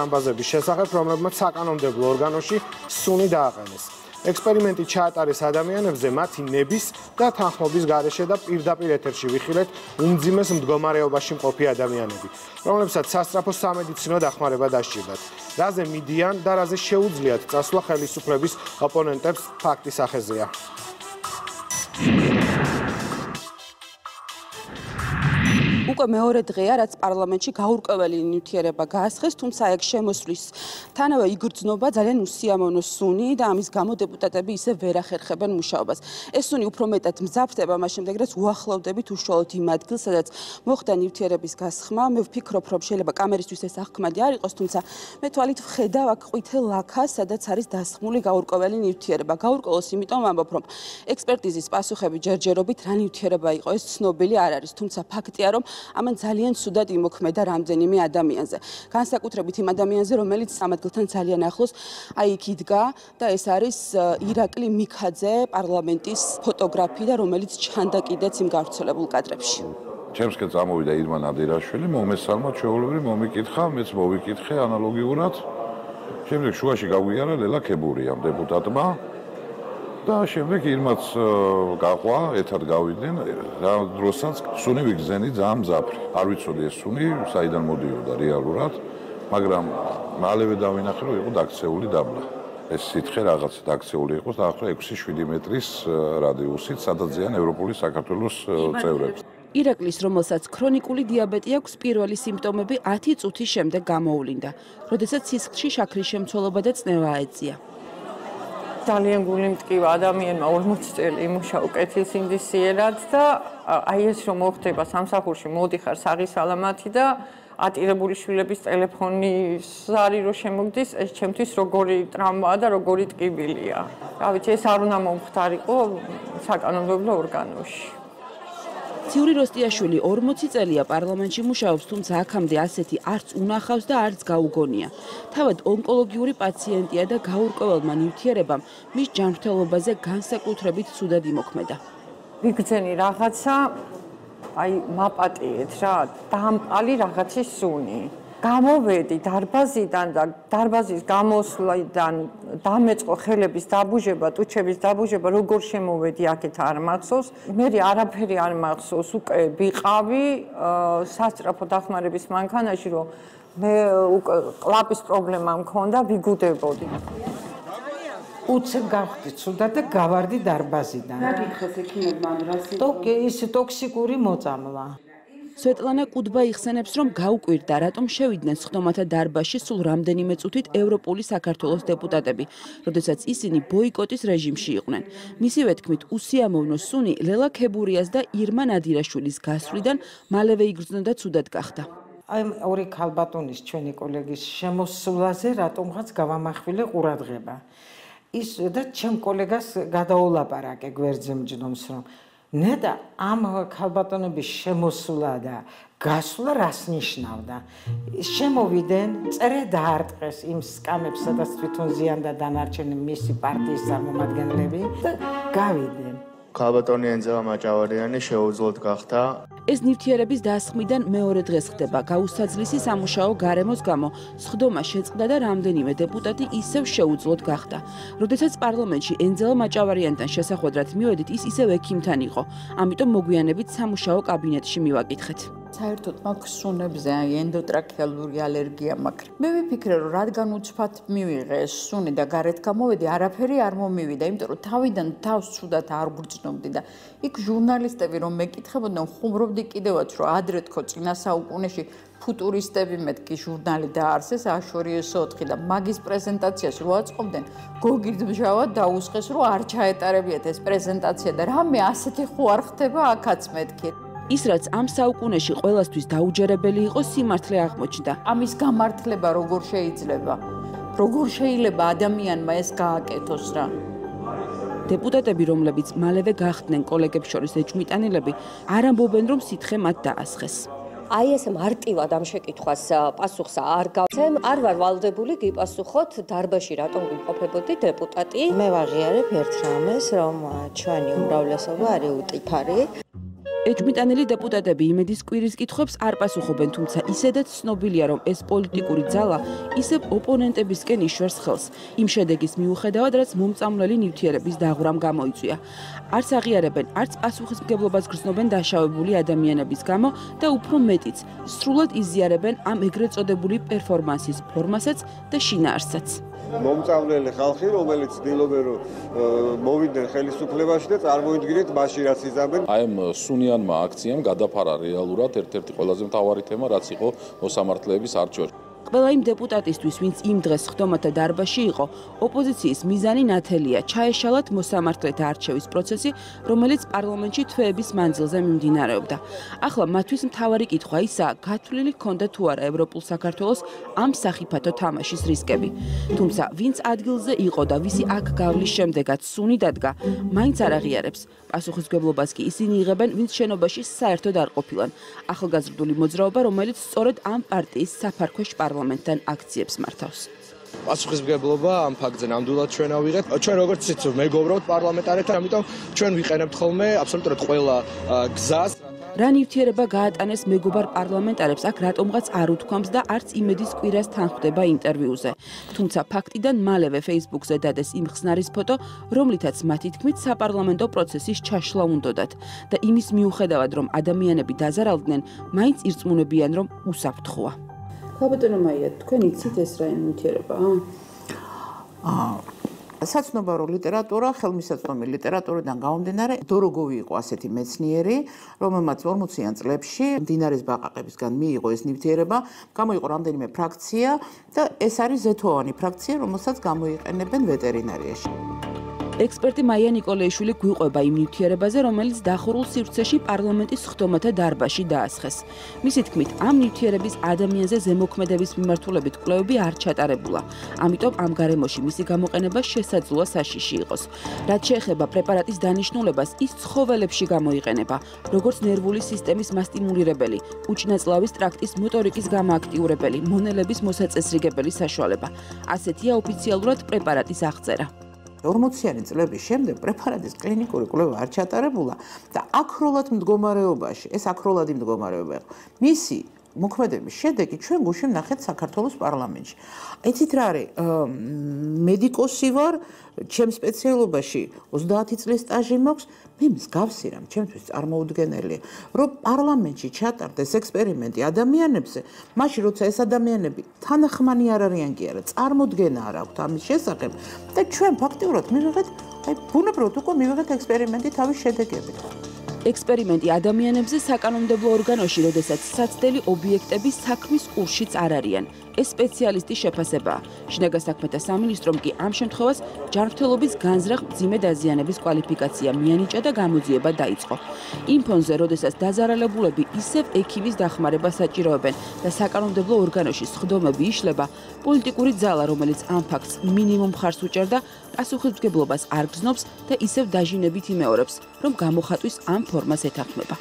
ამბაზების შესახებ, რომლებმაც საკანონმდებლო ორგანოში სუნი დააყენეს. ექსპერიმენტი ჩაატარეს ადამიანებზე მათი ნების და თანხმობის გარეშე და პირდაპირ ეთერში ვიხილეთ უმძიმეს მდგომარეობაში მყოფი ადამიანები, რომლებსაც სასწრაფო სამედიცინო დახმარება დასჭირდათ. რაზე მიდიან და რაზე შეუძლიათ წასვლა ხელისუფლების ოპონენტებს ფაქტის ახეზეა. უკვე მეორე დღეა რაც პარლამენტში გაურკვეველი ნივთიერება გაასხეს, თუმცა ეგ შემოსვლის თანავე იგრძნობა ძალიან უსიამოვნო სუნი და ამის გამო დეპუტატები ისე ვერ ახერხებენ მუშაობას. ეს სუნი უფრო მეტად მძაფრდება მას შემდეგ რაც უახლოვდებით უშუალოდ იმ ადგილს, სადაც მოხდა ნივთიერების გასხმა. მე ვფიქრობ, რომ შეიძლება კამერისთვის ეს აღქმადი არ იყოს, თუმცა მე თვალით ვხედავ აქ ყვითელ ლაქას, სადაც არის დასხმული გაურკვეველი ნივთიერება. გაურკვევლს იმიტომ ამბობ, რომ ექსპერტიზის პასუხები ჯერჯერობით რა ნივთიერება იყო, ეს ცნობილი არ არის, თუმცა ფაქტია, რომ ამან ძალიან ცუდად იმოქმედა რამდენიმე ადამიანზე. განსაკუთრებით იმ ადამიანზე, რომელიც სამადგილთან ძალიან ახლოს აი იქ იდგა და ეს არის ირაკლი მიქაძე, პარლამენტის ფოტოგრაფი და რომელიც ჩანდა კიდეც იმ გავრცელებულ კადრებში. ჩემსკენ წამოვიდა იდმა ნადირაშვილი, მომესალმა ჩვეულებრივი მომიკითხა, მეც მოვიკითხე ანალოგიურად. შემდეგ შუაში გაგვიარა ლელა ქებურიამ დეპუტატმა. და შემდეგ ირმაც გაყვა, ერთად გავიდნენ, რა დროსაც სუნი ვიგზენი ძალიან მძაფრი. არ ვიცოდი ეს სუნი საიდან მოდიოდა რეალურად, მაგრამ მალევე დავინახე, რომ იყო დაქცეული დაბლა. ეს სითხე რაღაც დაქცეული იყო, დაახლოებით 6-7 მეტრის რადიუსით, სადაც ზიან ევროპული საქართველოს წევრებს. ირაკლის, რომელსაც ქრონიკული დიაბეტი აქვს, პირველი სიმპტომები 10 წუთის შემდეგ გამოუვლინდა, როდესაც სისხლში შაქრის შემცველობა და წნევა აეწია. ძალიან გული მტკივა ადამიანმა 40 წელი იმუშაო კეთილსინდისიერად და აი ეს რომ მოხდება სამსახურში მოდიხარ საღისალამათი და ატირებული შვილების ტელეფონის ზარი რო შემოგდის ეს ჩემთვის როგორი ტრამვაა და როგორი ტკიბილია. რა ვიცი ეს არ უნდა მომხდარიყო საკანონმდებლო ორგანოში. ციური როსტიაშვილი 40 წელია პარლამენტში მუშაობს, თუმცა აქამდე ასეთი არც უნახავს და არც გაუგონია. თავად ონკოლოგიური პაციენტია და გაურკვეველმა ნივთიერებამ მის ჯანმრთელობაზე განსაკუთრებით ცუდად იმოქმედა. ვიგრძენი რაღაცა, აი მაპატიეთ რა, დამპალი რაღაცის სუნი. გამოვედი დარბაზიდან და დარბაზის გამოსვლიდან დამეწყო ხელების დაბუჟება, ტუჩების დაბუჟება, როგორ შემოვედი აქეთ არ მახსოვს. მე არაფერი არ მახსოვს, უკვე ვიყავი სასწრაფო დახმარების მანქანაში, რომ მე უკვე კლაპის პრობლემა მქონდა, ვიგუდებოდი. უცებ გავხდი ცუდა და გავარდი დარბაზიდან. რა გითხეს ექიმებმა რასი? ტოკი ის ტოქსიკური მოწამლა. სვეტლანა კუდბა იხსენებს, რომ გაუკვირდა, რატომ შევიდნენ სხდომათა დარბაზში სულ რამდენიმე წუთით ევროპული საქართველოს დეპუტატები, როდესაც ისინი ბოიკოტის რეჟიმში იყვნენ. მისივე თქმით, უსიამოვნო სუნი ლელა ქებურიას და ირმა ნადირაშვილის გასვლიდან მალევე იგრძნოდა ცუდად გახდა. აი ორი ქალბატონის ჩვენი კოლეგის შემოსვლაზე რატომღაც გავამახვილე ყურადღება. ის და ჩემ კოლეგას გადაულაპარაკე გვერდზე მჯდომს რომ ნედა ამ ქალბატონების შემოსვლა და გასვლა რას ნიშნავდა? შემოვიდნენ, წერე დაარტყეს იმ სკამებს, სადაც თვითონ ზიან და დანარჩენი მისი პარტიის წარმომადგენლები და გავიდნენ. ქალბატონი ენზელა მაჭავარიანი შეუძლოდ გახდა. ეს ნივთიერების დასხმიდან მეორე დღეს ხდება გაუსაძლისი სამუშაო გარემოს გამო. სხდომა შეწყდა და რამდენიმე დეპუტატი ისევ შეუძლოდ გახდა. როდესაც პარლამენტში ენზელა მაჭავარიანთან შესახვედრად მივედით, ის ისევ ექიმთან იყო. ამიტომ მოგვიანებით სამუშაო კაბინეტში მივაკითხეთ. საერთოდ მაქვს სუნებზე აი ენდოტრაქეალური ალერგია მაქვს. მე ვიფიქრე რომ რადგან უცბად მივიღე სუნი და გარეთ გამოვედი, არაფერი არ მომივიდა, იმიტომ რომ თავიდან თავს ცუდად არ გრძნობდი და იქ ჟურნალისტები რომ მეკითხებოდნენ, ხუმრობდი კიდევაც რომ ადრე თქო წინა საუკუნეში ფუტურისტები მეთქი ჟურნალი დაარსეს აშორიესოთხი და მაგის პრეზენტაციას რო აწყობდნენ გოგირდმჟავად დაუსხეს რომ არ ჩაეტარებიათ ეს პრეზენტაცია და რამე ასეთი ხო არ ხდება აქაც მეთქი ის რაც ამ საუკუნეში ყოველასთვის დაუჯერებელი იყო სიმართლე აღმოჩნდა. ამის გამართლება როგორ შეიძლება? როგორ შეიძლება ადამიანმა ეს გააკეთოს რა? დეპუტატები, რომლებიც მალევე გახდნენ კოლეგებს შორის ეჭმიტანილები, არ ამბობენ, რომ სითხე მათ დაასხეს. აი ეს მარტივად ამ შეკითხვას პასუხს არ გავცემ, არ ვარ ვალდებული გიპასუხოთ დარბაში რატომ ვიმყოფებოდი დეპუტატი. მე ვაღიარებ ერთ რამეს, რომ ჩვენი უმრავლესობა არის უტიფარი. ეჭვმიტანილი დეპუტატები იმედის კვირის კითხვებს არ პასუხობენ, თუმცა ისედაც ცნობილია, რომ ეს პოლიტიკური ძალა ისევ ოპონენტებისკენ იშვერს ხელს. იმ შედეგის მიუხედავად, რაც მომწამლელი ნივთიერების დაღვრამ გამოიწვია. არც აღიარებენ, არც პასუხისმგებლობას გრძნობენ დაშავებული ადამიანების გამო და უფრო მეტიც, სრულად იზიარებენ ამ ეგრეთ წოდებული პერფორმანსის ფორმასაც და შინაარსაც. მომწავლელი ხალხი, რომელიც ცდილობენ რომ მოვიდნენ ხელისუფლებაში და წარმოიდგინეთ მასში რაც იზამენ. აი ამ სუნიანმა აქციამ გადაფარა რეალურად ერთ-ერთი ყველაზე მთავარი თემა, რაც იყო მოსამართლეების არჩევანი. ყველა იმ დეპუტატისთვის, ვინც იმ დღეს ხდომათა დარბაზში იყო, ოპოზიციის მიზანი ნათელია, ჩაეშალათ მოსამართლეთა არჩევის პროცესი, რომელიც პარლამენტში თვეების მანძილზე მიმდინარეობდა. ახლა მათთვის მთავარი კითხვა ისაა, გათვლილი ჰქონდა თუ არა ევროპულ საქართველოს ამ სახიფათო თამაშის რისკები. თუმცა, ვინც ადგილზე იყო და ვისი აქ გავლის შემდეგაც სუნი დადგა, მაინც არ აღიარებს. პასუხისგებლობას კი ისინი იღებენ, ვინც შენობაში საერთოდ არ ყოფილან. ახალგაზრდული მოძრაობა, რომელიც სწორედ ამ პარტიის საფარქვეშ პარლამენტში პარლამენტთან აქციებს მართავს. პასუხისმგებლობა ამ ფაქტზე ნამდვილად ჩვენ ავიღეთ. ჩვენ როგორც იცით, მეგობრობთ პარლამენტარებთან, ამიტომ ჩვენ ვიყენებთ ხოლმე აბსოლუტურად ყველა გზას. რა ნივთიერება გაატანეს მეგობარ პარლამენტარებს აქ რატომღაც არ უთქვამს და არც იმედის კვირას თანხდება ინტერვიუზე. თუმცა ფაქტიდან მალევე Facebook-ზე დადეს იმ ხსნარის ფოტო, რომლითაც მათი თქმით საპარლამენტო პროცესის ჩაშლა უნდათ და იმის მიუხედავად რომ ადამიანები დაზარალდნენ, მაინც ირწმუნებიან რომ უსაფრთხოა. ხაბატონო მაია, თქვენ იცით ეს რა ინიტირებაა? აა საცნობარო ლიტერატურა, ხელმისაწვდომი ლიტერატურიდან გამომდინარე, დოროგოვი იყო ასეთი მეცნიერი, რომელმაც 40-იან წლებში დინარის ბაყაყებისგან მიიღო ეს ნივთიერება, გამოიყო რამდენიმე ფრაქცია და ეს არის ზეთოვანი ფრაქცია, რომელსაც გამოიყენებენ ვეტერინარიაში. ექსპერტი მაია ნიკოლეიშვილი გვიყვება იმ ნივთიერებაზე, რომელიც დახურულ სივრცეში პარლამენტის ხდომათა დარბაზში დაასხეს. მისი თქმით, ამ ნივთიერების ადამიანზე ზემოქმედების მიმართულებით კვლევები არ ჩატარებულა. ამიტომ ამ გარემოში მისი გამოყენება შესაძლოა საშიში იყოს. რაც შეეხება პრეპარატის დანიშნულებას, ის ცხოველებში გამოიყენება, როგორც ნერვული სისტემის მასტიმულირებელი, უჭნაწლავის ტრაქტის მოტორიკის გამოაქტიურებელი, მონელების მოსაწესრიგებელი საშუალება. ასეთია ოფიციალურად პრეპარატის აღწერა. 40-იანი წლების შემდეგ პრეპარატის კლინიკური კვლევა არ ჩატარებულა და აკროლად მდგომარეობაში, ეს აკროლადი მდგომარეობა იყო. მისი მოქმედების შედეგი ჩვენ გუშინ ნახეთ საქართველოს პარლამენტში. ეცით რა არის? მედიკოსი ვარ, ჩემ სპეციალობაში 30 წლის სტაჟი მაქვს, მე მსგავსი რამ, ჩემთვის წარმოუდგენელია, რომ პარლამენტში ჩატარდეს ექსპერიმენტი ადამიანებზე, მაშინ როცა ეს ადამიანები თანახმანი არ არიან კი არა, წარმოუდგენა არ აქვთ ამის შესახებ და ჩვენ ფაქტიურად მივიღეთ, აი ბუნებრივად უკვე მივიღეთ ექსპერიმენტი თავის შედეგებით. ექსპერიმენტი ადამიანებზე საკანონმდებლო ორგანოში, როდესაც საცდელი ობიექტები საქმის ყურშიც არ არიან. ეს სპეციალისტის შეფასებაა. შინაგან საქმეთა სამინისტრომ კი ამ შემთხვევას ჯანმრთელობის განზრახ მძიმე დაზიანების კვალიფიკაცია მიანიჭა და გამოძიება დაიწყო. იმ ფონზე, როდესაც დაზარალებულები ისევ ექიმის დახმარებას საჭიროებენ და საკანონმდებლო ორგანოში სხდომები იშლება, პოლიტიკური ძალა, რომელიც ამ ფაქტს მინიმუმ ხარს უჭერდა, პასუხისმგებლობას არ გზნობს და ისევ დაჟინებით იმეორებს, რომ გამოხატვის ამ ფორმას ეთანხმება.